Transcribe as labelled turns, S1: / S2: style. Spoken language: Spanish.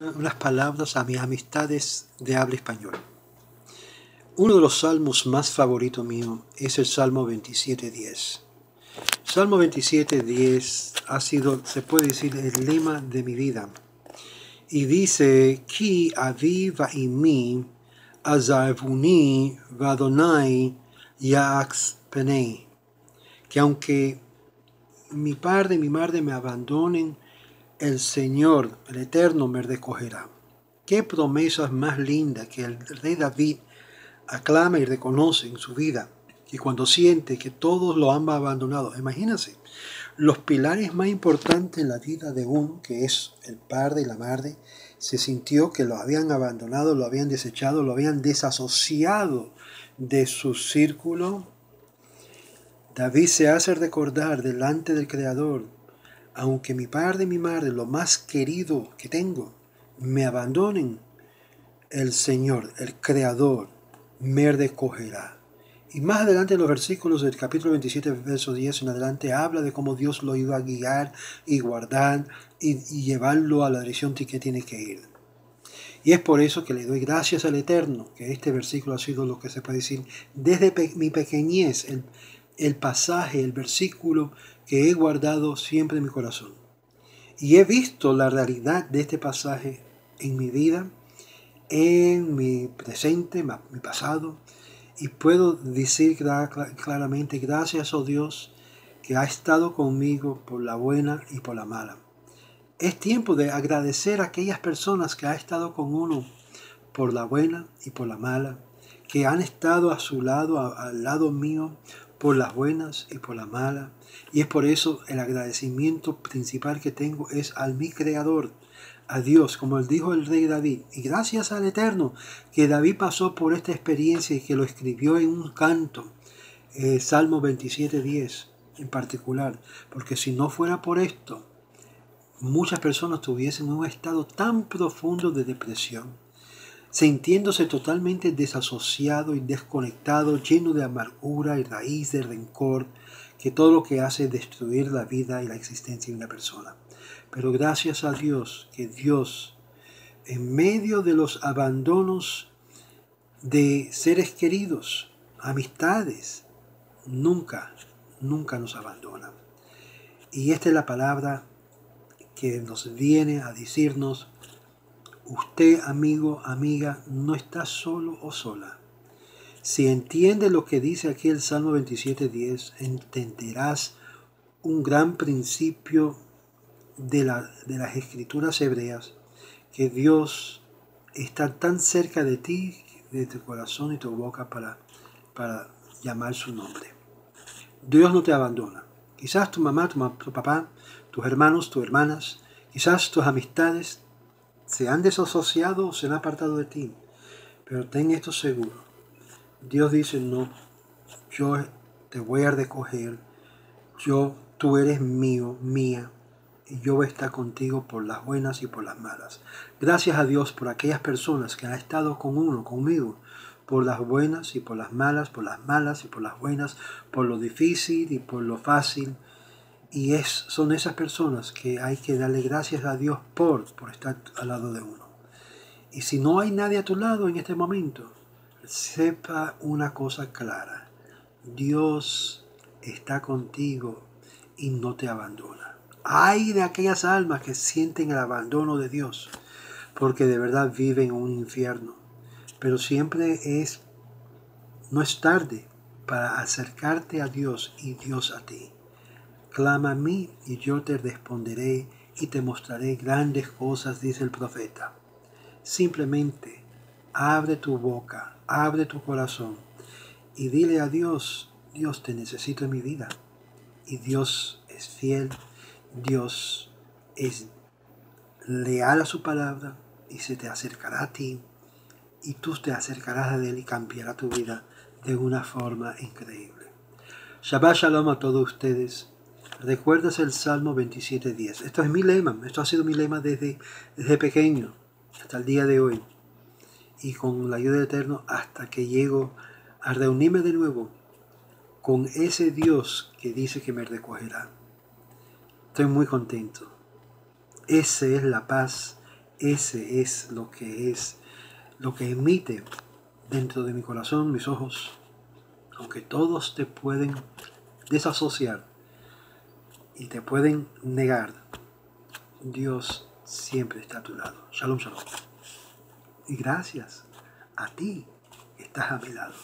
S1: unas palabras a mis amistades de habla español. Uno de los salmos más favoritos mío es el Salmo 27.10. Salmo 27.10 ha sido, se puede decir, el lema de mi vida. Y dice, Ki aviva imi azavuni vadonai yax penei. Que aunque mi padre y mi madre me abandonen, el Señor, el Eterno, me recogerá. Qué promesas más lindas que el rey David aclama y reconoce en su vida, y cuando siente que todos lo han abandonado. Imagínense, los pilares más importantes en la vida de uno, que es el padre y la madre, se sintió que lo habían abandonado, lo habían desechado, lo habían desasociado de su círculo. David se hace recordar delante del Creador aunque mi padre y mi madre, lo más querido que tengo, me abandonen, el Señor, el Creador, me recogerá. Y más adelante en los versículos del capítulo 27, verso 10 en adelante, habla de cómo Dios lo iba a guiar y guardar y, llevarlo a la dirección que tiene que ir. Y es por eso que le doy gracias al Eterno, que este versículo ha sido lo que se puede decir desde mi pequeñez, el pasaje, el versículo que he guardado siempre en mi corazón. Y he visto la realidad de este pasaje en mi vida, en mi presente, mi pasado, y puedo decir claramente, gracias a oh Dios que ha estado conmigo por la buena y por la mala. Es tiempo de agradecer a aquellas personas que ha estado con uno por la buena y por la mala, que han estado a su lado, al lado mío, por las buenas y por las malas. Y es por eso el agradecimiento principal que tengo es al mi Creador, a Dios, como él dijo el rey David. Y gracias al Eterno que David pasó por esta experiencia y que lo escribió en un canto, eh, Salmo 27.10 en particular. Porque si no fuera por esto, muchas personas tuviesen un estado tan profundo de depresión sintiéndose totalmente desasociado y desconectado, lleno de amargura y raíz de rencor, que todo lo que hace es destruir la vida y la existencia de una persona. Pero gracias a Dios, que Dios, en medio de los abandonos de seres queridos, amistades, nunca, nunca nos abandona. Y esta es la palabra que nos viene a decirnos Usted, amigo, amiga, no está solo o sola. Si entiende lo que dice aquí el Salmo 27.10, entenderás un gran principio de, la, de las escrituras hebreas, que Dios está tan cerca de ti, de tu corazón y tu boca para, para llamar su nombre. Dios no te abandona. Quizás tu mamá, tu, tu papá, tus hermanos, tus hermanas, quizás tus amistades se han desasociado o se han apartado de ti. Pero ten esto seguro. Dios dice, no, yo te voy a recoger. Yo, tú eres mío, mía. Y yo voy a estar contigo por las buenas y por las malas. Gracias a Dios por aquellas personas que han estado con uno, conmigo, por las buenas y por las malas, por las malas y por las buenas, por lo difícil y por lo fácil y es, son esas personas que hay que darle gracias a Dios por, por estar al lado de uno. Y si no hay nadie a tu lado en este momento, sepa una cosa clara. Dios está contigo y no te abandona. Hay de aquellas almas que sienten el abandono de Dios, porque de verdad viven en un infierno. Pero siempre es, no es tarde para acercarte a Dios y Dios a ti. Clama a mí y yo te responderé y te mostraré grandes cosas, dice el profeta. Simplemente abre tu boca, abre tu corazón y dile a Dios, Dios te necesito en mi vida. Y Dios es fiel, Dios es leal a su palabra y se te acercará a ti y tú te acercarás a Él y cambiará tu vida de una forma increíble. Shabbat Shalom a todos ustedes. ¿Recuerdas el Salmo 27.10? Esto es mi lema, esto ha sido mi lema desde, desde pequeño hasta el día de hoy. Y con la ayuda del Eterno hasta que llego a reunirme de nuevo con ese Dios que dice que me recogerá. Estoy muy contento. Esa es la paz, Ese es lo que es, lo que emite dentro de mi corazón, mis ojos, aunque todos te pueden desasociar y te pueden negar, Dios siempre está a tu lado. Shalom, shalom. Y gracias a ti estás a mi lado.